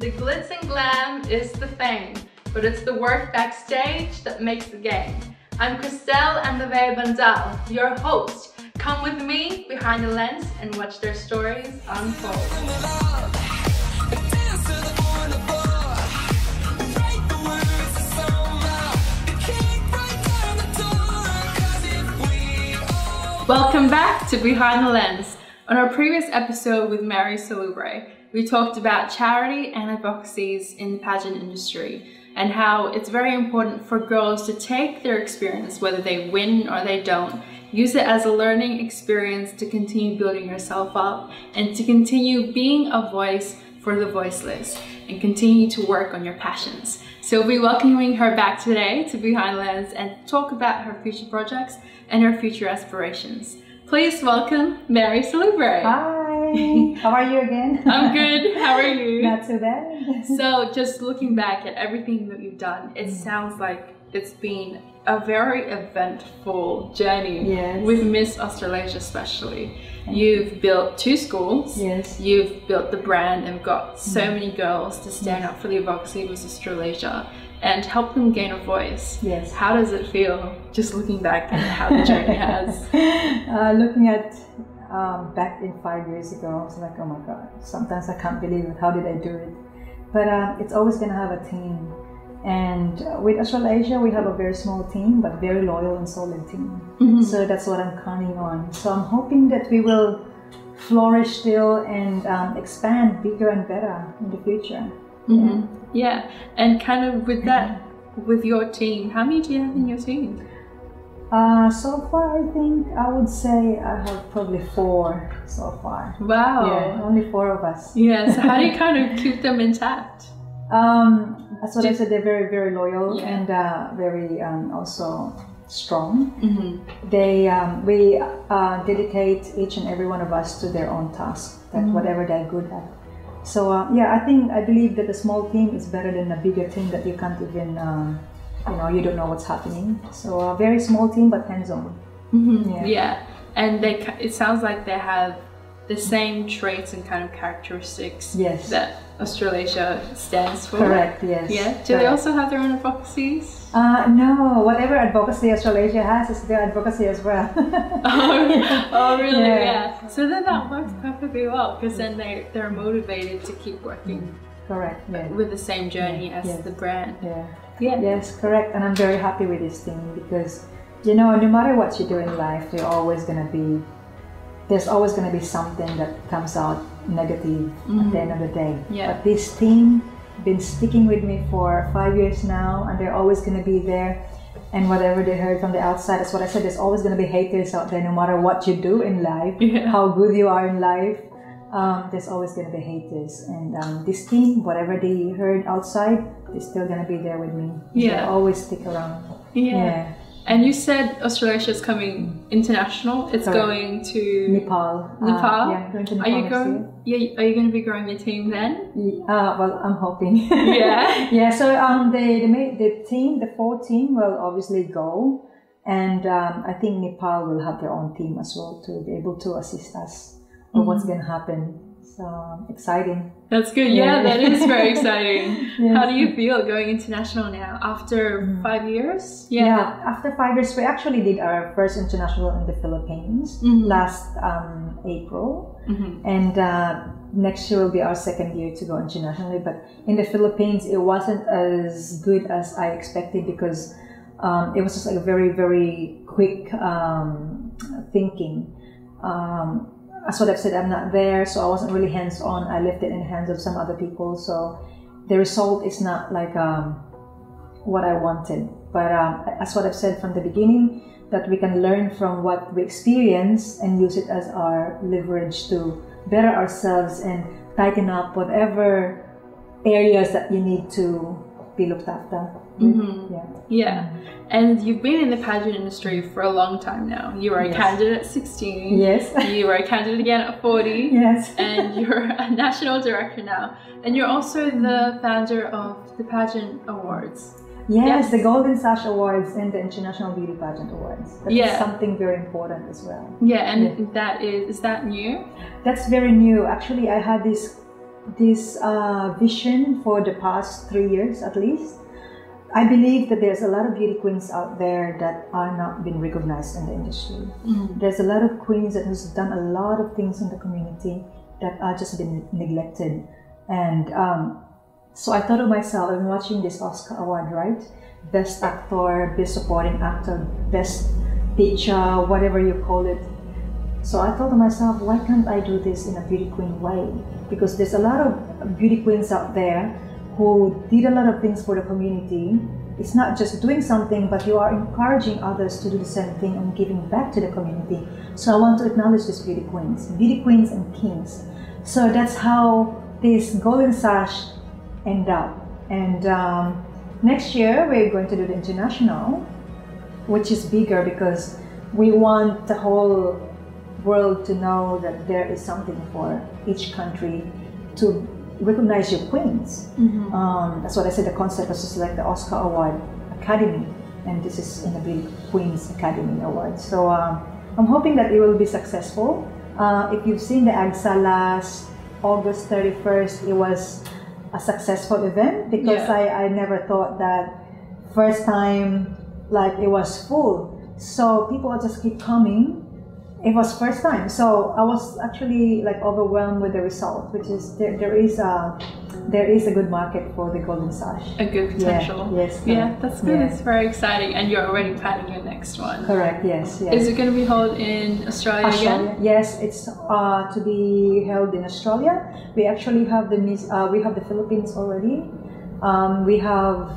The glitz and glam is the fame, but it's the work backstage that makes the game. I'm Crystel and Leve Bandal, your host. Come with me behind the lens and watch their stories unfold. Welcome back to Behind the Lens. On our previous episode with Mary Salubre, we talked about charity and advocacies in the pageant industry and how it's very important for girls to take their experience, whether they win or they don't, use it as a learning experience to continue building yourself up and to continue being a voice for the voiceless and continue to work on your passions. So we'll be welcoming her back today to Behind Lens and talk about her future projects and her future aspirations. Please welcome Mary Salubre. Hi, how are you again? I'm good. How are you? Not too bad. So, just looking back at everything that you've done, it sounds like it's been a very eventful journey Yes. with Miss Australasia, especially. You've built two schools. Yes. You've built the brand and got so many girls to stand up for the advocacy of Miss Australasia and help them gain a voice. Yes. How does it feel just looking back at how the journey has? Uh, looking at um, back in five years ago, I was like, oh my god. Sometimes I can't believe it. How did I do it? But uh, it's always gonna have a team. And with Australasia, we have a very small team, but very loyal and solid team. So that's what I'm counting on. So I'm hoping that we will flourish still and um, expand bigger and better in the future. hmm Yeah, and kind of with that, with your team, how many do you have in your team? Uh, so far, I think I would say I have probably four so far. Wow. Yeah, only four of us. Yeah, so how do you kind of keep them intact? Um, that's what I said. They're very, very loyal Yeah. and uh, very um, also strong. Mm-hmm. They um, we uh, dedicate each and every one of us to their own task, that Mm-hmm. whatever they're good at. So uh, yeah, I think I believe that a small team is better than a bigger team that you can't even um, you know you don't know what's happening. So a very small team but hands-on. Mm-hmm. Yeah. Yeah. and they it sounds like they have the same traits and kind of characteristics Yes. that Australasia stands for. Correct. Yes. Yeah. Do they also have their own advocacies? Uh, no, whatever advocacy Australasia has is their advocacy as well. oh, oh, really? Yeah. Yeah. So then that works perfectly well because then they they're motivated to keep working correct. Yeah. with the same journey Yeah, as yes. the brand. Yeah. Yeah. Yes, correct. And I'm very happy with this team because, you know, no matter what you do in life, you're always gonna be. There's always gonna be something that comes out negative at the end of the mm-hmm. day. Yeah. But this team been sticking with me for five years now, and they're always gonna be there. And whatever they heard from the outside, that's what I said. There's always gonna be haters out there, no matter what you do in life, Yeah. how good you are in life. Um, there's always gonna be haters, and um, this team, whatever they heard outside, is still gonna be there with me. Yeah. They always stick around. Yeah. And you said Australasia is coming international. It's Correct. going to Nepal. Uh, Nepal? yeah, going to Nepal. Are you going? Yeah. Are you going to be growing your team then? Uh, well, I'm hoping. Yeah. yeah. So um, the the, the team, the four team, will obviously go, and um, I think Nepal will have their own team as well to be able to assist us on what's Mm-hmm. going to happen. So exciting. That's good. Yeah, Yeah. that is very exciting. Yes. How do you feel going international now after five years? Yeah. After five years, we actually did our first international in the Philippines Mhm. last um, April. Mhm. and uh, next year will be our second year to go internationally. But in the Philippines, it wasn't as good as I expected because um, it was just like a very, very quick um, thinking. Um, what I've said. I'm not there, so I wasn't really hands on. I left it in the hands of some other people. So the result is not like um, what I wanted. But um, that's what I've said from the beginning that we can learn from what we experience and use it as our leverage to better ourselves and tighten up whatever areas that you need to be looked after. Mhm. Yeah. Yeah. And you've been in the pageant industry for a long time now. You were a Yes. candidate at 16. Yes. You were a candidate again at 40. yes. and you're a national director now. And you're also the founder of the Pageant Awards. Yes, Yes. the Golden Sash Awards and the International Beauty Pageant Awards. That's Yeah. something very important as well. Yeah, and that is is that new? That's very new. Actually, I had this this uh, vision for the past three years at least. I believe that there's a lot of beauty queens out there that are not being recognized in the industry. Mm. There's a lot of queens that has done a lot of things in the community that are just been neglected. And um, so I thought of myself, I'm watching this Oscar award, right? Best actor, best supporting actor, best picture, whatever you call it. So I thought to myself, why can't I do this in a beauty queen way? Because there's a lot of beauty queens out there who did a lot of things for the community. It's not just doing something, but you are encouraging others to do the same thing and giving back to the community. So I want to acknowledge these beauty queens, beauty queens and kings. So that's how this golden sash end up. And um, next year we're going to do the international, which is bigger because we want the whole world to know that there is something for each country to recognize your queens. Mhm. Um, that's what I said. The concept is just like the Oscar Award Academy, and this is in the big Queens Academy Award. So um, I'm hoping that it will be successful. Uh, if you've seen the AGSA last August 31st, it was a successful event because Yeah. I, I never thought that first time like it was full. So people just keep coming it was first time so i was actually like overwhelmed with the result which is there, there is a there is a good market for the golden sash A good potential. yeah, yes Yeah, that's good. Yeah. It's very exciting, and you're already planning your next one. correct yes yes Is it going to be held in Australia, Australia. again? Yes, it's uh, to be held in Australia. We actually have the Mis- uh, we have the Philippines already. Um, we have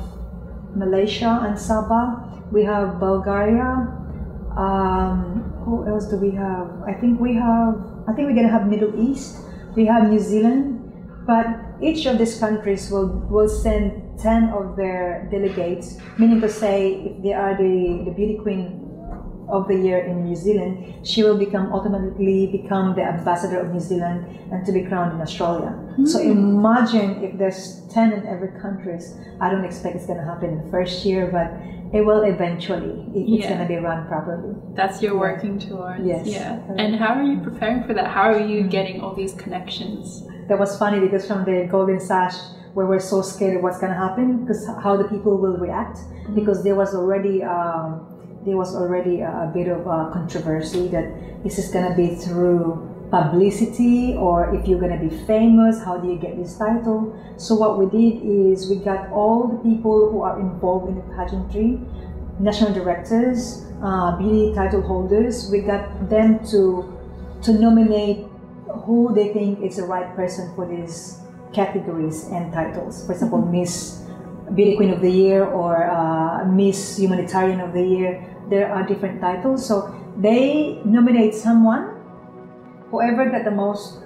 Malaysia and Sabah. We have Bulgaria. Um, who else do we have? I think we have. I think we're gonna have Middle East. We have New Zealand. But each of these countries will will send ten of their delegates, meaning to say, if they are the the beauty queen of the year in New Zealand, she will become automatically become the ambassador of New Zealand and to be crowned in Australia. So hmm. imagine if there's ten in every country. I don't expect it's gonna happen in the first year, but it will eventually. It's Yeah. gonna be run properly. That's you're working towards. Yes. Yeah. And how are you preparing for that? How are you mm-hmm. getting all these connections? That was funny because from the Golden Sash, where we're so scared of what's gonna happen, because how the people will react, mm-hmm. because there was already um, there was already a, bit of a controversy that this is gonna be through publicity or if you're gonna be famous, how do you get this title? So what we did is we got all the people who are involved in the pageantry, national directors, uh, beauty title holders. We got them to to nominate who they think is the right person for these categories and titles. For example, Miss Beauty Queen of the Year or uh, Miss Humanitarian of the Year. There are different titles, so they nominate someone. Whoever got the most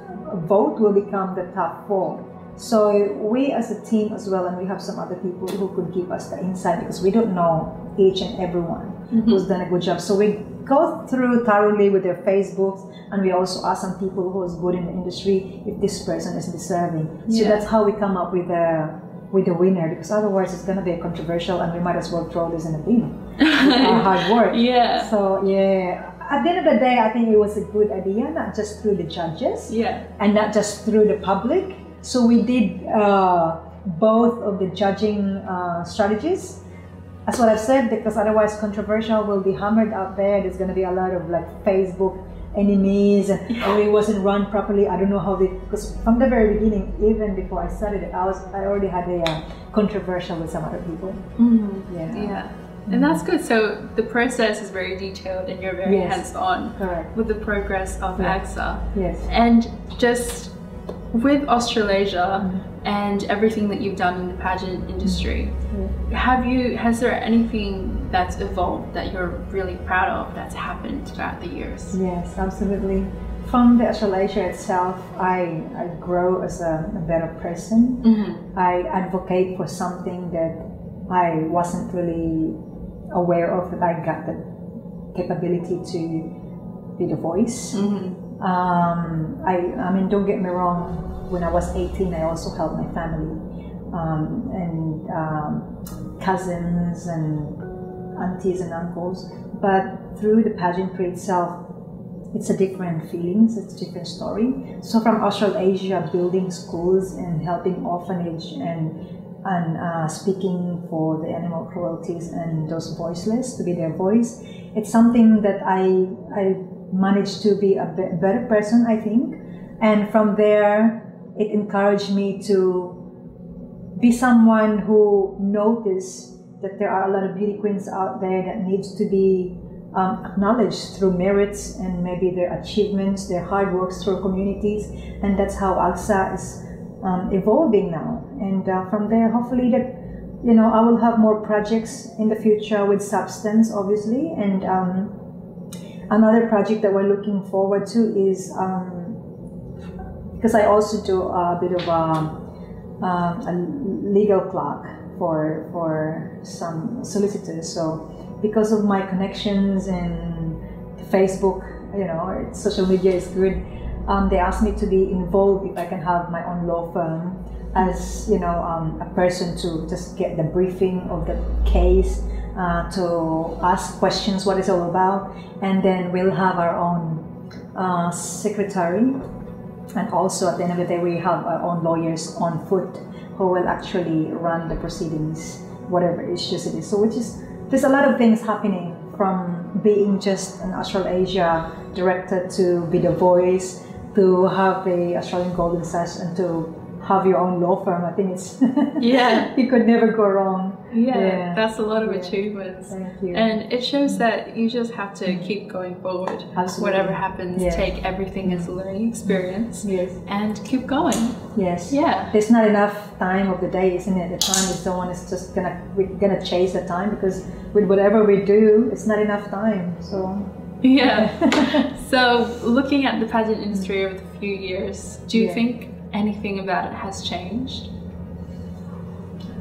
vote will become the top four. So we as a team as well, and we have some other people who could give us the insight because we don't know each and everyone mm-hmm. who's done a good job. So we go through thoroughly with their Facebooks, and we also ask some people who is good in the industry if this person is deserving. So Yeah. that's how we come up with the with the winner because otherwise it's gonna be a controversial, and we might as well throw this in the bin. Our hard work. Yeah. So yeah, at the end of the day, I think it was a good idea, not just through the judges Yeah. and not just through the public. So we did uh, both of the judging uh, strategies. That's what I've said because otherwise controversial will be hammered out there. There's going to be a lot of like Facebook enemies and oh it wasn't run properly. I don't know how they because from the very beginning, even before I started it, I was I already had a uh, controversial with some other people. Mhm. Yeah. Yeah. And that's good. So the process is very detailed and you're very Yes. hands on Correct. with the progress of Yeah. AGSA. Yes. And just with Australasia Mhm. and everything that you've done in the pageant industry, Yeah. have you has there anything that's evolved that you're really proud of that's happened throughout the years? Yes, absolutely. From the Australasia itself, I, I grow as a, a better person. Mm-hmm. I advocate for something that I wasn't really aware of, that I got the capability to be the voice. Mm-hmm. Um, I, I mean, don't get me wrong, when I was 18, I also helped my family um, and um, cousins and aunties and uncles. But through the pageantry itself, it's a different feelings, it's a different story. So from Australasia, building schools and helping orphanage and and uh, speaking for the animal cruelties and those voiceless to be their voice, it's something that I I managed to be a be- better person, I think, and from there it encouraged me to be someone who noticed that there are a lot of beauty queens out there that needs to be um, acknowledged through merits and maybe their achievements, their hard works through communities, and that's how AGSA is um, evolving now. And uh, from there, hopefully that you know I will have more projects in the future with substance, obviously, and um, another project that we're looking forward to is um, because I also do a bit of a, um, a legal clerk for for some solicitors. So because of my connections and Facebook, you know, social media is good. Um, they asked me to be involved if I can have my own law firm as you know um, a person to just get the briefing of the case, uh, to ask questions what it's all about, and then we'll have our own uh, secretary, and also at the end of the day we have our own lawyers on foot who will actually run the proceedings, whatever issues it is. So which is there's a lot of things happening from being just an Australasia director to be the voice to have the Australian Golden Sash and to have your own law firm. I think it's Yeah. you could never go wrong. Yeah, Yeah. that's a lot of Yeah. achievements. Thank you. And it shows mm. that you just have to mm. keep going forward. Absolutely. Whatever happens, Yeah. take everything as a learning mm. experience yes, and keep going. yes. Yeah. There's not enough time of the day, isn't it? The time is someone is just gonna we're gonna chase the time because with whatever we do, it's not enough time. So Yeah. so, looking at the pageant industry over the few years, do you Yeah. think anything about it has changed?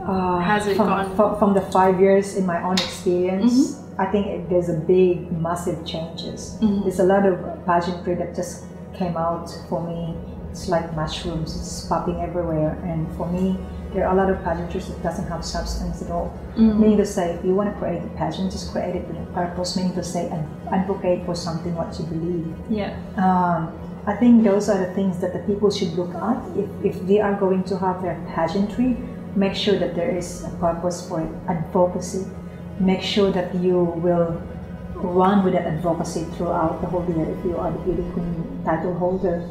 uh, Has it from, gone- from, from the five years in my own experience? Mm-hmm. I think it, there's a big, massive changes. Mhm. There's a lot of pageantry that just came out for me. It's like mushrooms; it's popping everywhere. And for me, there are a lot of pageantries that doesn't have substance at all. Mm. Meaning to say, if you want to create a pageant, just create it with a purpose. Meaning to say, ad- advocate for something what you believe. Yeah. Um, I think those are the things that the people should look at if, if they are going to have their pageantry. Make sure that there is a purpose for it, advocacy. Make sure that you will run with that advocacy throughout the whole year. If you are the beauty queen title holder,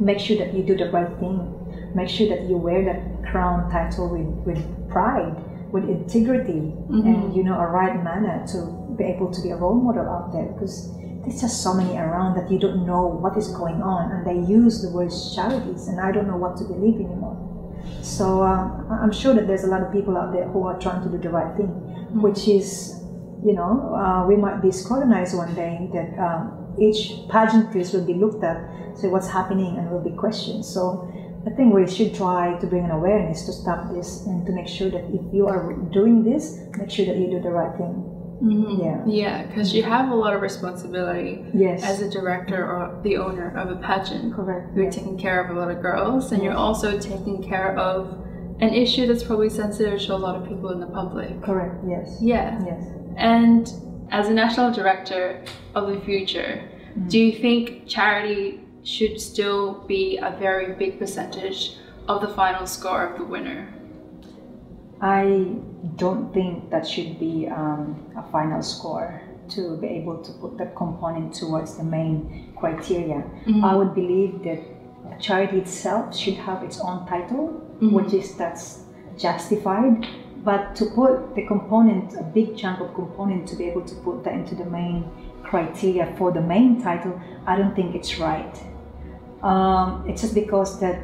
make sure that you do the right thing. Make sure that you wear that crown title with, with pride, with integrity, and you know a right manner to be able to be a role model out there because there's just so many around that you don't know what is going on and they use the words charities and I don't know what to believe anymore. So um, I'm sure that there's a lot of people out there who are trying to do the right thing, which is, you know, uh, we might be scrutinized one day that um, each pageantries will be looked at, say what's happening, and will be questioned. So I think we should try to bring an awareness to stop this and to make sure that if you are doing this, make sure that you do the right thing. Mhm. Yeah. Yeah, because you have a lot of responsibility Yes. as a director or the owner of a pageant. Correct. You're yeah. taking care of a lot of girls, and you're also taking care of an issue that's probably sensitive to a lot of people in the public. Correct. Yes. Yeah. Yes. And as a national director of the future, Mm. do you think charity should still be a very big percentage of the final score of the winner? I don't think that should be um, a final score to be able to put that component towards the main criteria. I would believe that a charity itself should have its own title, which is that's justified. But to put the component, a big chunk of component, to be able to put that into the main criteria for the main title, I don't think it's right. Um, it's just because that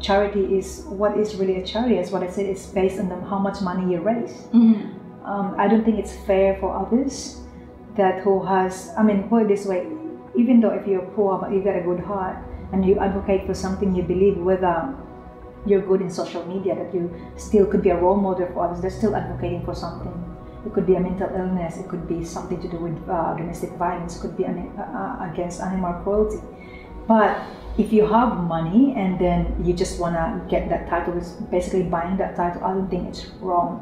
charity is what is really a charity is what I said it's based on the, how much money you raise. Mm-hmm. Um, I don't think it's fair for others that who has I mean put it this way, even though if you're poor but you got a good heart and you advocate for something you believe whether you're good in social media that you still could be a role model for others, they're still advocating for something. It could be a mental illness, it could be something to do with uh, domestic violence, it could be an, uh, uh, against animal cruelty. But if you have money and then you just want to get that title, it's basically buying that title, I don't think it's wrong.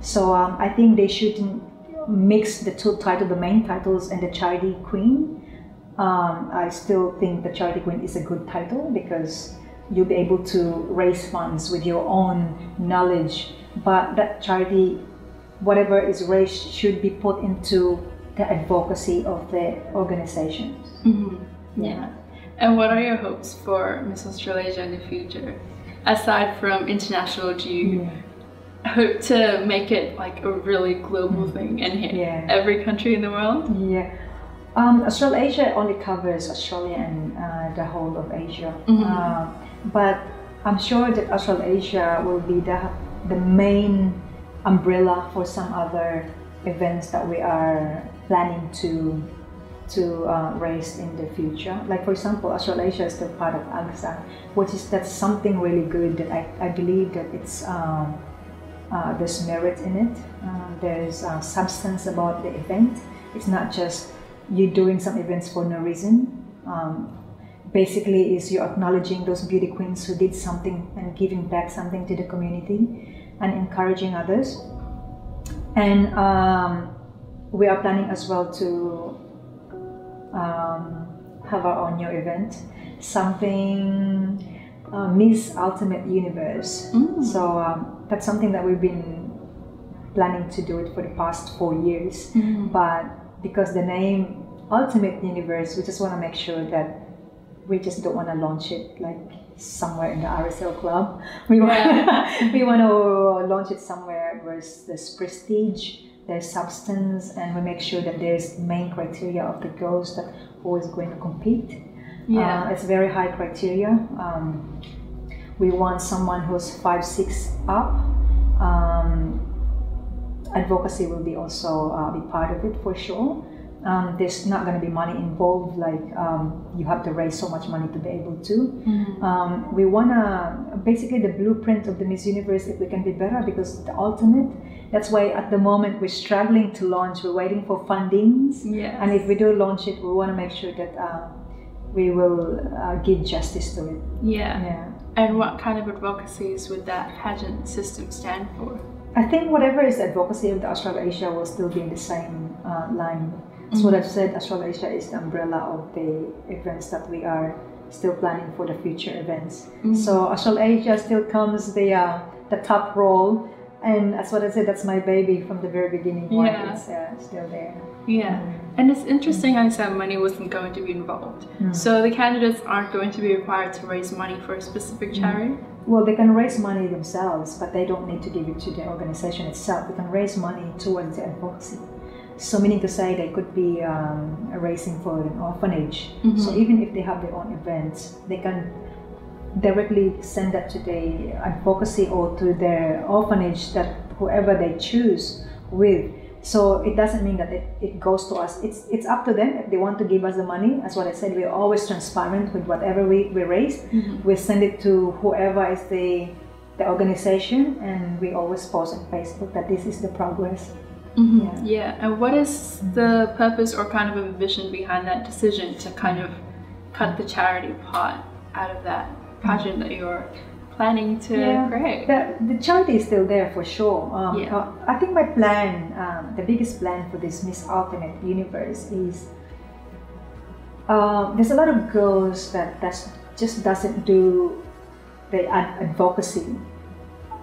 So um, I think they shouldn't mix the two titles, the main titles and the charity queen. um, I still think the Charity Queen is a good title because you'll be able to raise funds with your own knowledge. But that charity, whatever is raised, should be put into the advocacy of the organization. Mm-hmm. Yeah. And what are your hopes for Miss Australasia in the future? Aside from international, do you yeah. hope to make it like a really global thing and hit yeah. every country in the world? Yeah. Um, Australasia only covers Australia and uh, the whole of Asia. Mm-hmm. Uh, but I'm sure that Australasia will be the, the main umbrella for some other events that we are planning to to uh, raise in the future. Like for example, Australasia is still part of AGSA, which is that's something really good that I, I believe that it's um, uh, there's merit in it. Uh, there's uh, substance about the event. It's not just you doing some events for no reason. Um, basically, is you're acknowledging those beauty queens who did something and giving back something to the community and encouraging others. And um, we are planning as well to um, have our own new event, something uh, Miss Ultimate Universe. Mm. So um, that's something that we've been planning to do it for the past four years, mm. but because the name Ultimate Universe, we just want to make sure that we just don't want to launch it like somewhere in the RSL club. We want yeah. we want to launch it somewhere where there's prestige, there's substance, and we make sure that there's main criteria of the girls that who is going to compete. Yeah, uh, it's very high criteria. Um, we want someone who's five six up. Um, advocacy will be also uh, be part of it for sure. Um, there's not going to be money involved like um, you have to raise so much money to be able to mm-hmm. um, we want to basically the blueprint of the miss universe if we can be better because the ultimate that's why at the moment we're struggling to launch we're waiting for fundings yes. and if we do launch it we want to make sure that uh, we will uh, give justice to it yeah. yeah and what kind of advocacies would that pageant system stand for I think whatever is the advocacy of the Australasia will still be in the same uh, line that's mm-hmm. what I've said. Australasia is the umbrella of the events that we are still planning for the future events. Mm-hmm. So Australasia still comes the uh, the top role, and that's what I said. That's my baby from the very beginning. Point. Yeah, it's uh, still there. Yeah, mm-hmm. and it's interesting. I said money wasn't going to be involved, mm. so the candidates aren't going to be required to raise money for a specific mm. charity. Well, they can raise money themselves, but they don't need to give it to the organization itself. They can raise money towards the advocacy. So meaning to say they could be um, raising for an orphanage. Mm-hmm. So even if they have their own events, they can directly send that to the advocacy or to their orphanage that whoever they choose with. So it doesn't mean that it, it goes to us. It's it's up to them if they want to give us the money. As what I said, we're always transparent with whatever we, we raise. Mm-hmm. We send it to whoever is the the organization and we always post on Facebook that this is the progress. Mm-hmm. Yeah. yeah. And what is the purpose or kind of a vision behind that decision to kind of cut the charity part out of that pageant that you're planning to yeah. create? The, the charity is still there for sure. Um, yeah. Uh, I think my plan, um, the biggest plan for this Miss Ultimate Universe is uh, there's a lot of girls that that's, just doesn't do the ad- advocacy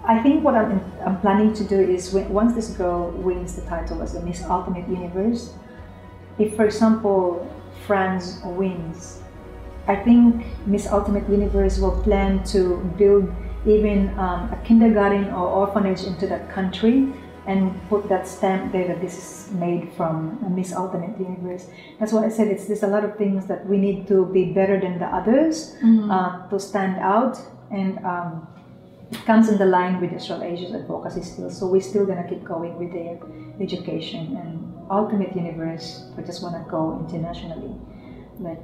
I think what I'm, I'm planning to do is when, once this girl wins the title as the Miss Ultimate Universe, if for example France wins, I think Miss Ultimate Universe will plan to build even um, a kindergarten or orphanage into that country and put that stamp there that this is made from Miss Ultimate Universe. That's why I said it's there's a lot of things that we need to be better than the others mm-hmm. uh, to stand out and um, it comes in the line with Australasia's advocacy still. So we're still gonna keep going with the education and ultimate universe. We just wanna go internationally, like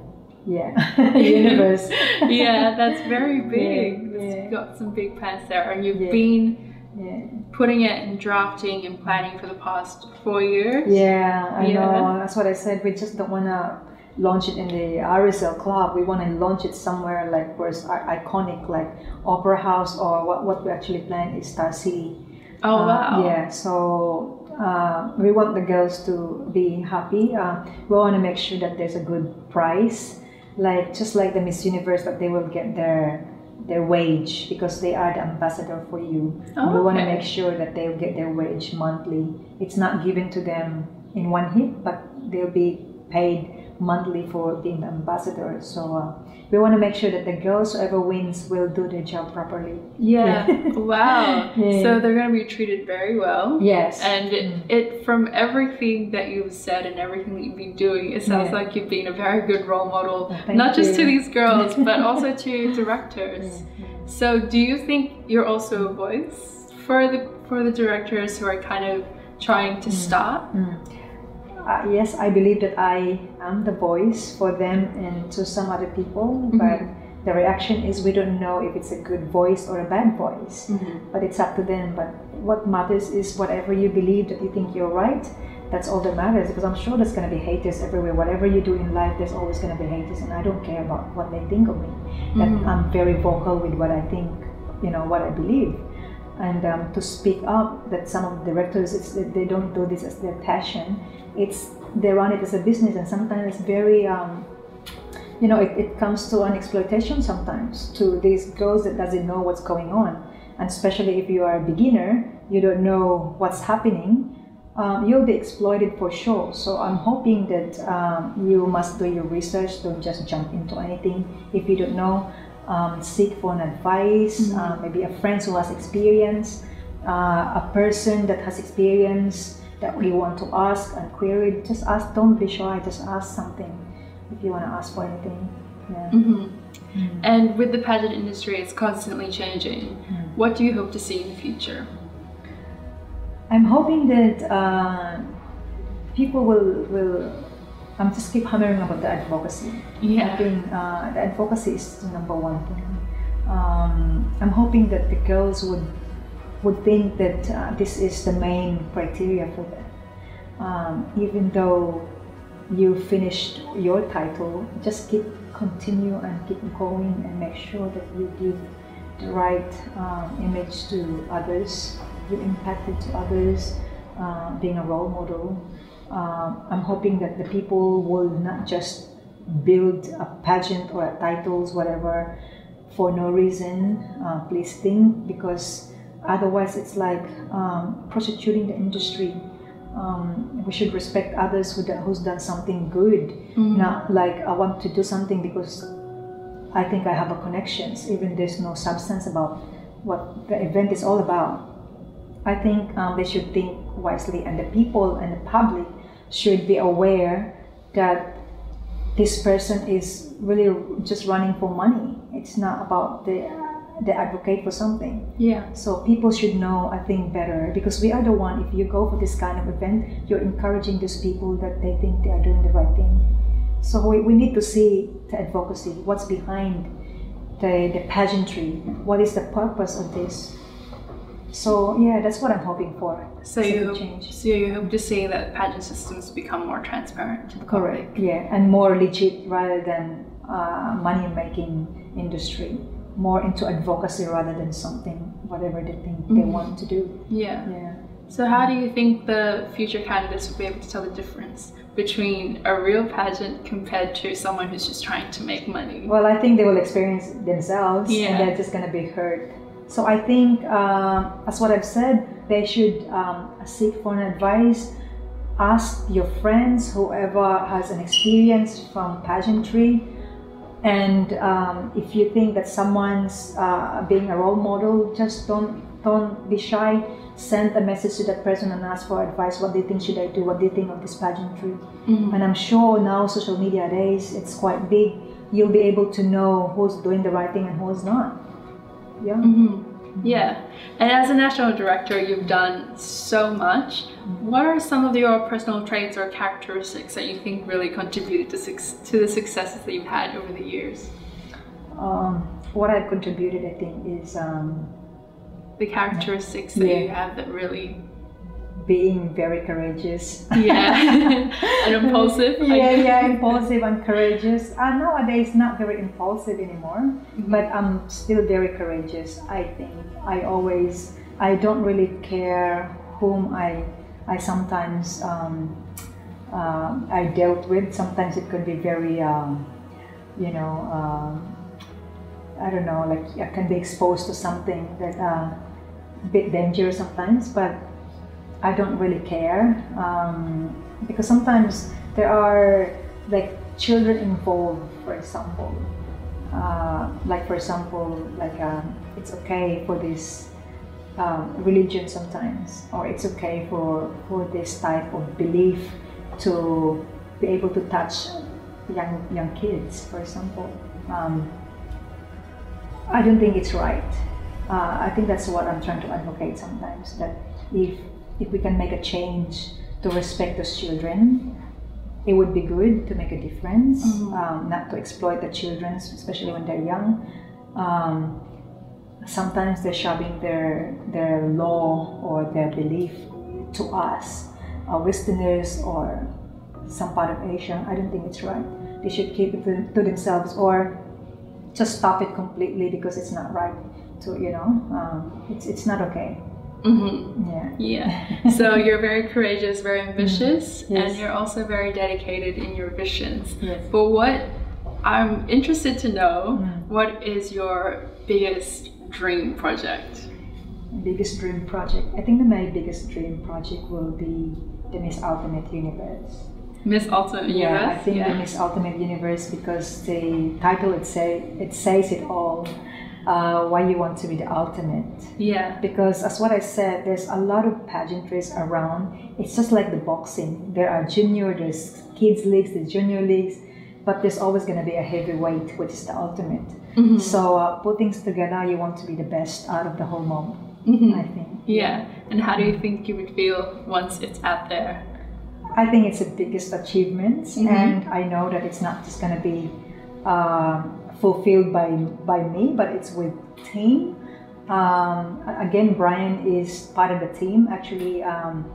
yeah, universe. yeah, that's very big. Yeah, yeah. You've got some big plans there, and you've yeah. been putting it and drafting and planning for the past four years. Yeah, I know. That's what I said. We just don't want to launch it in the RSL club. We want to launch it somewhere like where it's iconic, like Opera House, or what, what we actually plan is Star City. Oh, uh, wow. Yeah, so uh, we want the girls to be happy. Uh, we want to make sure that there's a good price, like just like the Miss Universe, that they will get their their wage because they are the ambassador for you. Oh, we want to make sure that they'll get their wage monthly. It's not given to them in one hit, but they'll be paid monthly for being the ambassador. So uh, we want to make sure that the girls, whoever wins, will do their job properly. Yeah. wow. Yeah. So they're going to be treated very well. Yes. And it, mm. it, from everything that you've said and everything that you've been doing, it sounds Yeah. like you've been a very good role model, Oh, not just to these girls, but also to directors. So, do you think you're also a voice for the for the directors who are kind of trying to mm. start? Uh, yes, I believe that I am the voice for them and to some other people, Mm-hmm. but the reaction is we don't know if it's a good voice or a bad voice. Mm-hmm. But it's up to them. But what matters is whatever you believe that you think you're right. That's all that matters because I'm sure there's going to be haters everywhere. Whatever you do in life, there's always going to be haters, and I don't care about what they think of me. That Mhm. I'm very vocal with what I think, you know, what I believe and um, to speak up that some of the directors they don't do this as their passion. It's they run it as a business and sometimes it's very um, you know it, it comes to an exploitation sometimes to these girls that doesn't know what's going on. And especially if you are a beginner you don't know what's happening um, you'll be exploited for sure. So i'm hoping that um, you must do your research. Don't just jump into anything if you don't know um, seek for an advice, uh, maybe a friend who has experience, uh, a person that has experience that we want to ask and query. Just ask. Don't be shy. Just ask something if you want to ask for anything. Yeah. Mm-hmm. And with the pageant industry, it's constantly changing. What do you hope to see in the future? I'm hoping that uh, people will will. I'm just keep hammering about the advocacy. Yeah. I think uh, the advocacy is the number one thing. Um, I'm hoping that the girls would would think that uh, this is the main criteria for them. Um, even though you finished your title, just keep continue and keep going and make sure that you give the right um, image to others, you impact it to others, uh, being a role model. Um, I'm hoping that the people will not just build a pageant or a titles, whatever, for no reason. Uh, please think because otherwise it's like um, prostituting the industry. Um, we should respect others who who's done something good, not like I want to do something because I think I have a connections, even there's no substance about what the event is all about. I think um, they should think wisely, and the people and the public should be aware that this person is really just running for money. It's not about the the advocate for something. Yeah. So people should know, I think, better because we are the one. If you go for this kind of event, you're encouraging these people that they think they are doing the right thing. So we, we need to see the advocacy. What's behind the the pageantry? What is the purpose of this? So yeah, that's what I'm hoping for. So you hope, change. so you hope to see that pageant systems become more transparent to the public. Correct. Yeah, and more legit rather than uh, money making industry. More into advocacy rather than something whatever they think they Mhm. want to do. Yeah. Yeah. So how do you think the future candidates will be able to tell the difference between a real pageant compared to someone who's just trying to make money? Well, I think they will experience themselves Yeah. and they're just going to be hurt. So I think, uh, as what I've said, they should um, seek for an advice. Ask your friends, whoever has an experience from pageantry. And um, if you think that someone's uh, being a role model, just don't don't be shy. Send a message to that person and ask for advice. What do you think should I do? What do you think of this pageantry? Mhm. And I'm sure now social media days it's quite big. You'll be able to know who's doing the right thing and who's not. Yeah. hmm Yeah. And as a national director, you've done so much. What are some of your personal traits or characteristics that you think really contributed to, to the successes that you've had over the years? Um, what I've contributed, I think, is um, The characteristics that Yeah. you have that really, being very courageous. yeah, and impulsive. Yeah, yeah, impulsive and courageous. Uh, nowadays, not very impulsive anymore, but I'm still very courageous. I think I always, I don't really care whom I I sometimes um, uh, I dealt with. Sometimes it could be very, um, you know, um, I don't know, like I can be exposed to something that uh, a bit dangerous sometimes, but I don't really care um, because sometimes there are like children involved, for example. Uh, like for example, like uh, it's okay for this um, religion sometimes, or it's okay for for this type of belief to be able to touch young young kids, for example. Um, I don't think it's right. Uh, I think that's what I'm trying to advocate sometimes. That if if we can make a change to respect those children, it would be good to make a difference. Mhm. Um, not to exploit the children, especially when they're young. Um, sometimes they're shoving their their law or their belief to us, uh, Westerners or some part of Asia. I don't think it's right. They should keep it to, to themselves or just stop it completely because it's not right. To you know, um, it's it's not okay. Hmm Yeah. Yeah. So you're very courageous, very ambitious, Mm-hmm. Yes. and you're also very dedicated in your visions. Yes. But what I'm interested to know, Mm. what is your biggest dream project? biggest dream project. I think that my biggest dream project will be the Miss Ultimate Universe. Miss Ultimate Yeah, I think yeah. the Miss Ultimate Universe because the title it say it says it all. Uh, why you want to be the ultimate? yeah. Because as what I said, there's a lot of pageantries around. It's just like the boxing. There are junior, there's kids leagues, there's junior leagues, but there's always going to be a heavyweight, which is the ultimate. Mhm. So uh, put things together, you want to be the best out of the whole mob. Mhm. I think. Yeah. And how do you think you would feel once it's out there? I think it's the biggest achievement, Mhm. and I know that it's not just going to be um, fulfilled by by me, but it's with team. Um, again, Brian is part of the team. Actually, um,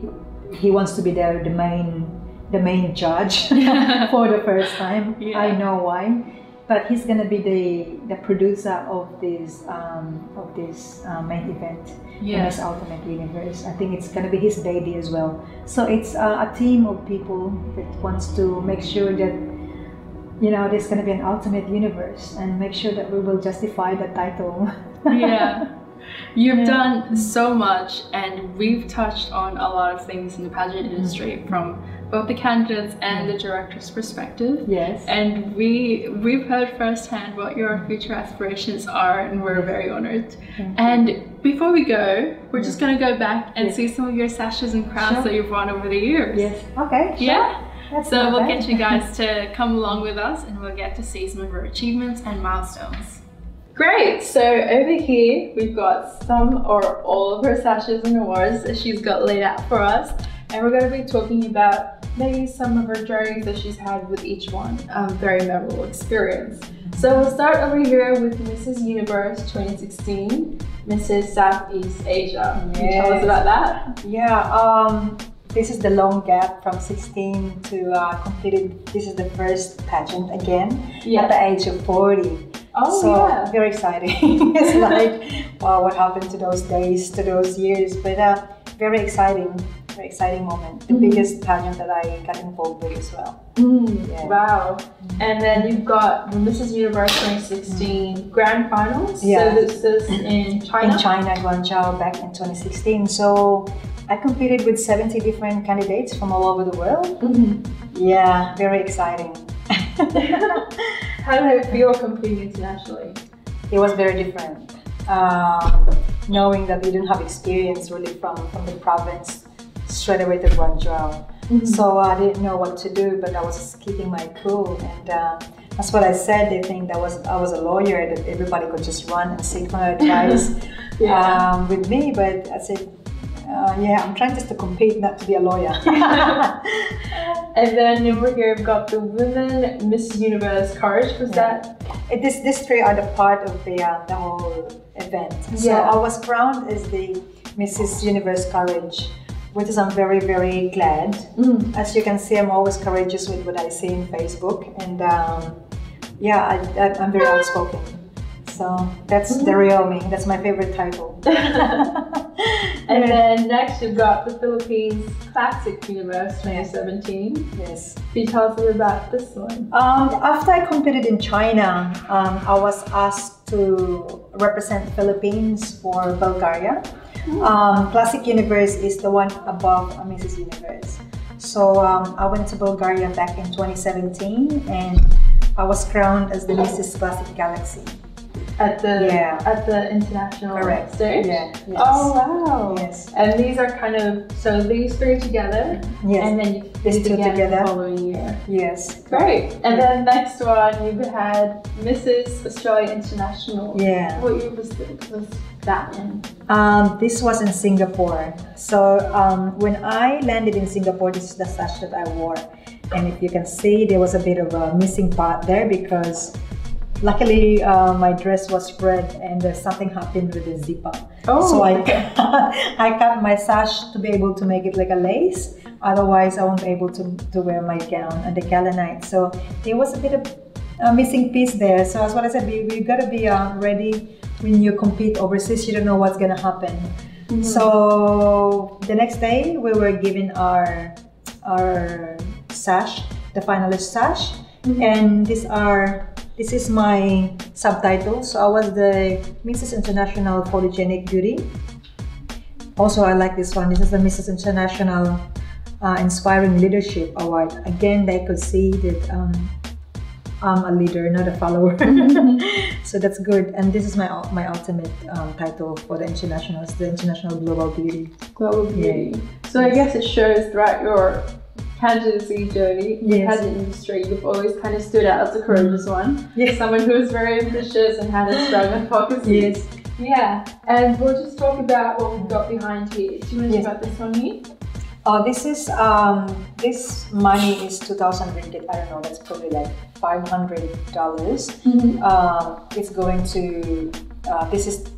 he, he wants to be the, the main the main judge for the first time. Yeah. I know why, but he's gonna be the the producer of this um, of this uh, main event. Yeah. Miss Ultimate Universe. I think it's gonna be his baby as well. So it's uh, a team of people that wants to make sure that you know there's gonna be an Ultimate Universe and make sure that we will justify the title. yeah. You've Yeah. done so much, and we've touched on a lot of things in the pageant mm-hmm. industry from both the candidates and the director's perspective. yes. And we we've heard firsthand what your future aspirations are, and we're mm-hmm. very honored. And before we go, we're mm-hmm. just gonna go back and Yes. see some of your sashes and crowns Sure. that you've won over the years. yes. Okay. sure. Yeah. That's So we'll bad. get you guys to come along with us and we'll get to see some of her achievements and milestones. Great! So over here we've got some or all of her sashes and awards that she's got laid out for us. And we're going to be talking about maybe some of her journeys that she's had with each one. Um, very memorable experience. So we'll start over here with Mrs. Universe 2016, Mrs. Southeast Asia. Can you tell us about that? Yeah, um, this is the long gap from 16 to uh, completed. This is the first pageant again at the age of 40. Oh, so yeah. very exciting. it's like, wow, what happened to those days, to those years? But uh, very exciting, very exciting moment. The Mhm. biggest pageant that I got involved with as well. Mm, Yeah. Wow. And then you've got the Mrs. Universe 2016 grand finals. Yeah. So this is in China. In China, Guangzhou, back in 2016. So I competed with 70 different candidates from all over the world. Mhm. Yeah, very exciting. How did it feel competing internationally? it was very different. Um, knowing that we didn't have experience really from, from the province straight away to Guangzhou. Mm-hmm. So I didn't know what to do, but I was keeping my cool. And uh, that's what I said. They think that was I was a lawyer, that everybody could just run and seek my advice Yeah. um, with me. But I said, uh, yeah, I'm trying just to compete, not to be a lawyer. And then over here we've got the Women Miss Universe Courage. Was Yeah. that? It- this these three are the part of the uh, the whole event. So I was crowned as the Mrs. Universe Courage, which is I'm very very glad. Mm. As you can see, I'm always courageous with what I see in Facebook, and um, yeah, I, I, I'm very outspoken. So that's the real me. That's my favorite title. And then next you've got the Philippines Classic Universe 2017. Yes. Can you tell us a bit about this one? Um, after I competed in China, um, I was asked to represent Philippines for Bulgaria. Um, Classic Universe is the one above Mrs. Universe. So um, I went to Bulgaria back in 2017 and I was crowned as the Mrs. Classic Galaxy. At the Yeah. at the international Correct. stage? Yeah. Yes. Oh wow. Yes. And these are kind of so these three together Yes. and then you These two together. the following year. yes. Great. And then next one you had Mrs. Australia International. Yeah. What year was, was that in? Um, this was in Singapore. So um, when I landed in Singapore, this is the sash that I wore. And if you can see, there was a bit of a missing part there because luckily uh, my dress was spread and there's something happened with the zipper. Oh. So I, I cut my sash to be able to make it like a lace. Otherwise, I won't be able to, to wear my gown and the gala night. So there was a bit of a missing piece there. So as what I said, we, we got to be uh, ready when you compete overseas. You don't know what's gonna happen. So the next day, we were given our our sash, the finalist sash, and these are this is my subtitle. So I was the Mrs. International Photogenic Beauty. Also, I like this one. This is the Mrs. International uh, Inspiring Leadership Award. Again, they could see that um, I'm a leader, not a follower. so that's good. And this is my my ultimate um, title for the internationals, the International Global Beauty. Global Beauty. So I guess it shows throughout your candidacy journey Yes. pageant industry, you've always kind of stood out as a courageous one. Yes. Someone who was very ambitious and had a strong advocacy. Yes. Yeah, and we'll just talk about what we've got behind here. Do you want to Yes. about this one here? Oh, this is um, this money is two thousand ringgit. I don't know. That's probably like five hundred dollars. Um, it's going to. Uh, this is.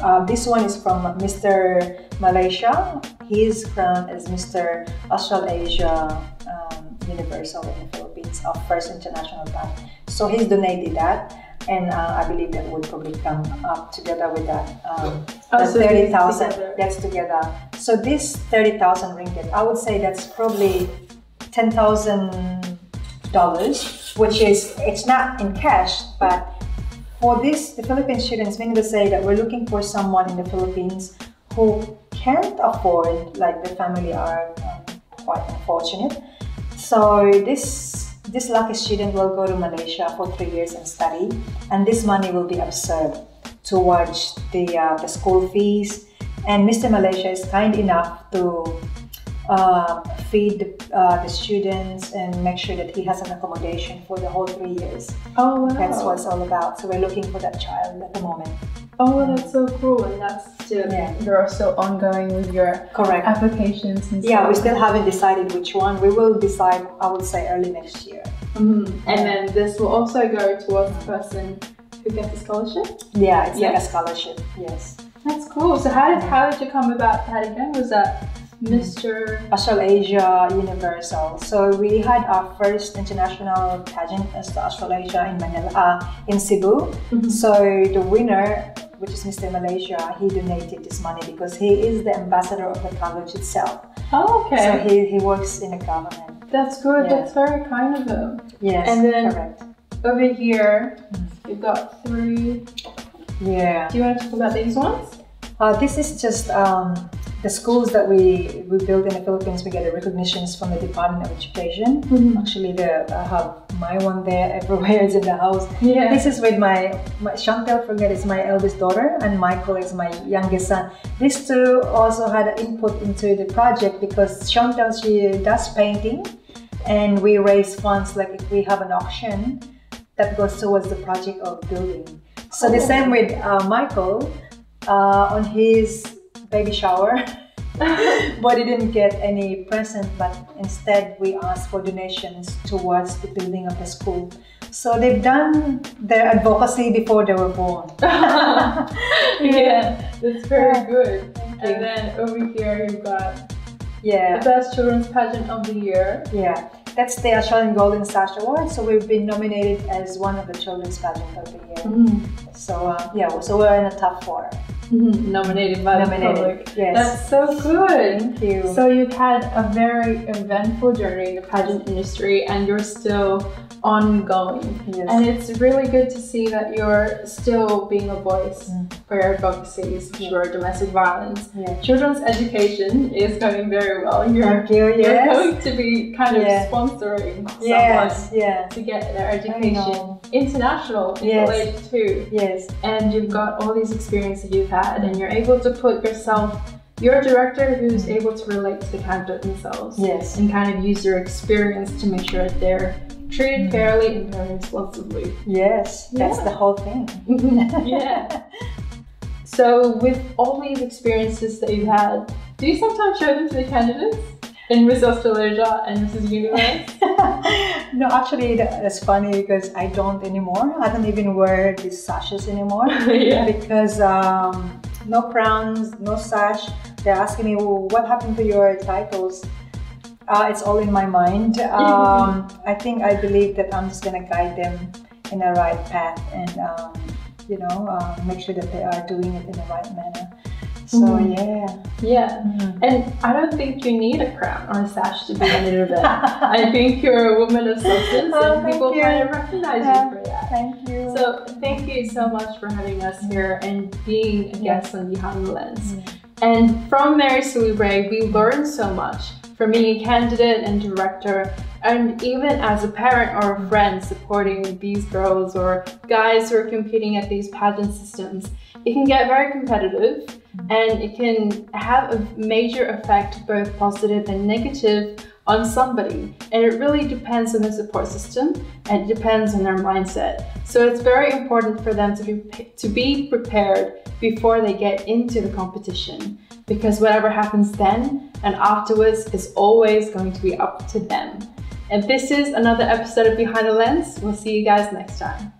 Uh, this one is from Mr. Malaysia. He is crowned as Mr. Australasia um, Universal in the Philippines, of first international bank. So he's donated that, and uh, I believe that would probably come up together with that. Um, Oh, the so thirty thousand. together. That's together. So this thirty thousand ringgit, I would say that's probably ten thousand dollars, which is it's not in cash, but for this, the Philippine students, we need to say that we're looking for someone in the Philippines who can't afford, like the family are um, quite unfortunate. So this this lucky student will go to Malaysia for three years and study, and this money will be absorbed towards the uh, the school fees. And Mr. Malaysia is kind enough to uh, feed the, uh, the students and make sure that he has an accommodation for the whole three years. Oh, wow. That's what it's all about. So we're looking for that child at the moment. Oh, that's so cool. And that's still, Yeah. you're still ongoing with your Correct. applications and Yeah, we still haven't decided which one. We will decide, I would say, early next year. Mhm. And then this will also go towards the person who gets the scholarship. Yeah, it's like a scholarship. Yes. That's cool. So how did how did you come about that again? Was that Mr. Australasia Universal. So we had our first international pageant as the Australasia in Manila, uh, in Cebu. Mhm. So the winner, which is Mr. Malaysia, he donated this money because he is the ambassador of the college itself. Oh, okay. So he, he works in the government. That's good. Yeah. That's very kind of him. Yes, And then- correct. Over here, you've got three. Yeah. Do you want to talk about these ones? Uh, this is just um, the schools that we, we build in the Philippines. We get the recognitions from the Department of Education. Mhm. Actually, the, I have my one there everywhere. It's in the house. Yeah. This is with my, my Chantel Forget is my eldest daughter, and Michael is my youngest son. These two also had an input into the project because Chantel she does painting, and we raise funds. Like if we have an auction, that goes towards the project of building. So the Oh. same with uh, Michael uh, on his baby shower. but he didn't get any present, but instead we asked for donations towards the building of the school. So they've done their advocacy before they were born. yeah, that's very good. you. And then over here, you've got yeah. the best children's pageant of the year. yeah. That's the Australian Golden Sash Award. So we've been nominated as one of the children's pageant of the year. So uh, yeah, so we're in a top four. Mm-hmm. nominated by Nominated, the public. yes. That's so good. Thank you. So you've had a very eventful journey in the pageant industry and you're still ongoing. Yes. And it's really good to see that you're still being a voice Mm. for your advocacies for domestic violence. yeah. Children's education is going very well. You're, you. you're going to be kind of Yeah. sponsoring someone Yes. Yeah. to get their education international in Yes. two Yes. and you've got all these experiences you've had and you're able to put yourself you're a director who's able to relate to the candidate themselves Yes. and kind of use your experience to make sure that they're treated fairly and very responsibly Yes. That's the whole thing. yeah so with all these experiences that you've had do you sometimes show them to the candidates in Miss Australasia and Mrs. Universe? no, actually, that- that's funny because I don't anymore. I don't even wear these sashes anymore yeah. because um, no crowns, no sash. They're asking me, well, what happened to your titles? Uh, it's all in my mind. Um, I think I believe that I'm just gonna guide them in the right path and um, you know uh, make sure that they are doing it in the right manner. So Mhm. yeah. Yeah. And I don't think you need a crown or a sash to be an event. I think you're a woman of substance Oh, and people you. kind of recognize Yeah. you for that. Thank you. So thank you so much for having us here and being a guest on Behind the Lens. And from Mary Salubre, we learned so much being a candidate and director, and even as a parent or a friend supporting these girls or guys who are competing at these pageant systems. It can get very competitive and it can have a major effect, both positive and negative, on somebody. And it really depends on the support system and it depends on their mindset. So it's very important for them to be to be prepared before they get into the competition because whatever happens then and afterwards is always going to be up to them. And this is another episode of Behind the Lens. We'll see you guys next time.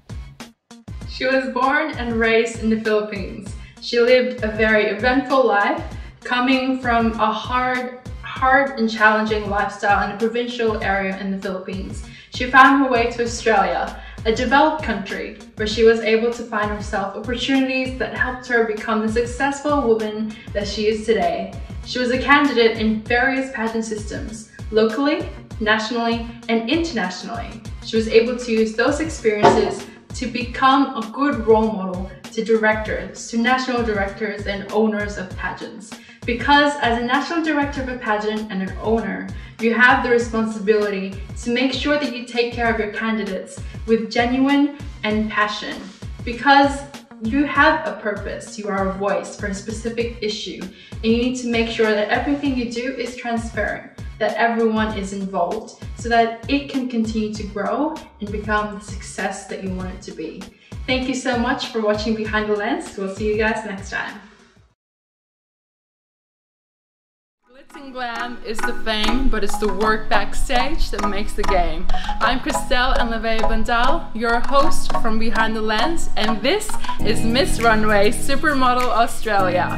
She was born and raised in the Philippines. She lived a very eventful life, coming from a hard, hard and challenging lifestyle in a provincial area in the Philippines. She found her way to Australia, a developed country, where she was able to find herself opportunities that helped her become the successful woman that she is today. She was a candidate in various pageant systems, locally, nationally, and internationally. She was able to use those experiences to become a good role model to directors, to national directors and owners of pageants. Because as a national director of a pageant and an owner, you have the responsibility to make sure that you take care of your candidates with genuine and passion. Because you have a purpose, you are a voice for a specific issue, and you need to make sure that everything you do is transparent, that everyone is involved, so that it can continue to grow and become the success that you want it to be. Thank you so much for watching Behind the Lens. We'll see you guys next time. and glam is the fame, but it's the work backstage that makes the game. I'm Crystel and Levee Bandal, your host from Behind the Lens, and this is Miss Runway Supermodel Australia.